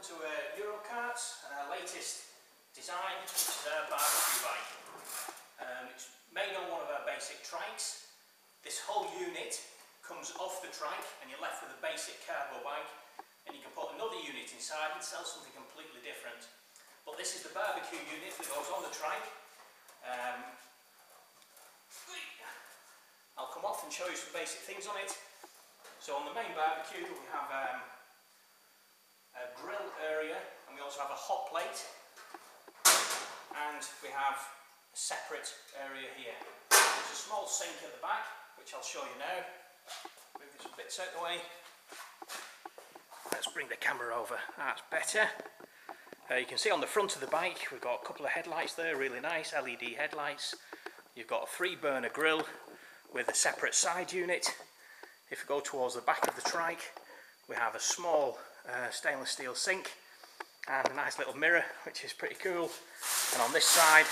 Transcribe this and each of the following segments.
welcome to uh, Eurocarts and our latest design, which is our barbecue bike. Um, it's made on one of our basic trikes. This whole unit comes off the trike and you're left with a basic cargo bike and you can put another unit inside and sell something completely different. But this is the barbecue unit that goes on the trike. Um, I'll come off and show you some basic things on it. So on the main barbecue we have um, a grill area and we also have a hot plate and we have a separate area here. There's a small sink at the back which I'll show you now. Move this bits out the way. Let's bring the camera over, that's better. Uh, you can see on the front of the bike we've got a couple of headlights there, really nice LED headlights. You've got a three burner grill with a separate side unit. If we go towards the back of the trike we have a small uh, stainless steel sink and a nice little mirror which is pretty cool. And on this side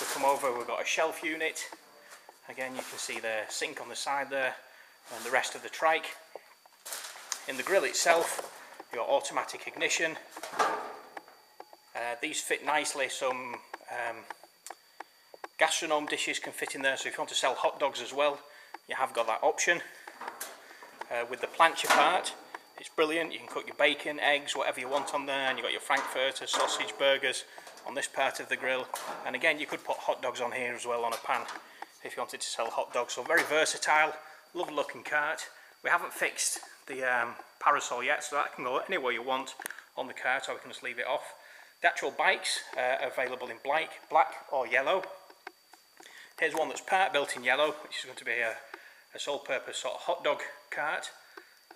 we come over we've got a shelf unit. Again you can see the sink on the side there and the rest of the trike. In the grill itself got automatic ignition. Uh, these fit nicely some um, gastronorm dishes can fit in there so if you want to sell hot dogs as well you have got that option uh, with the plancha part it's brilliant, you can cook your bacon, eggs, whatever you want on there, and you've got your frankfurter, sausage, burgers on this part of the grill. And again, you could put hot dogs on here as well on a pan if you wanted to sell hot dogs. So very versatile, lovely looking cart. We haven't fixed the um, parasol yet, so that can go anywhere you want on the cart, or we can just leave it off. The actual bikes uh, are available in black, black or yellow. Here's one that's part built in yellow, which is going to be a, a sole purpose sort of hot dog cart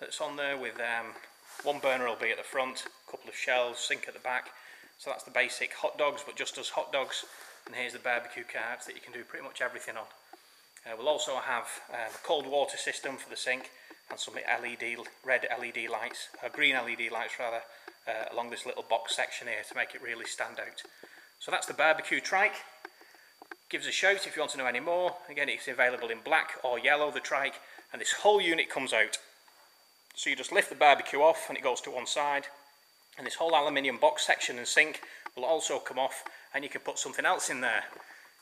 that's on there with um, one burner will be at the front, a couple of shelves, sink at the back. So that's the basic hot dogs, but just as hot dogs. And here's the barbecue carts that you can do pretty much everything on. Uh, we'll also have um, a cold water system for the sink and some LED, red LED lights, uh, green LED lights rather, uh, along this little box section here to make it really stand out. So that's the barbecue trike. Give us a shout if you want to know any more. Again, it's available in black or yellow, the trike, and this whole unit comes out. So you just lift the barbecue off and it goes to one side. And this whole aluminium box section and sink will also come off and you can put something else in there.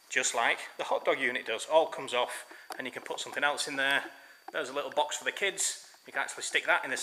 Just like the hot dog unit does. All comes off and you can put something else in there. There's a little box for the kids. You can actually stick that in the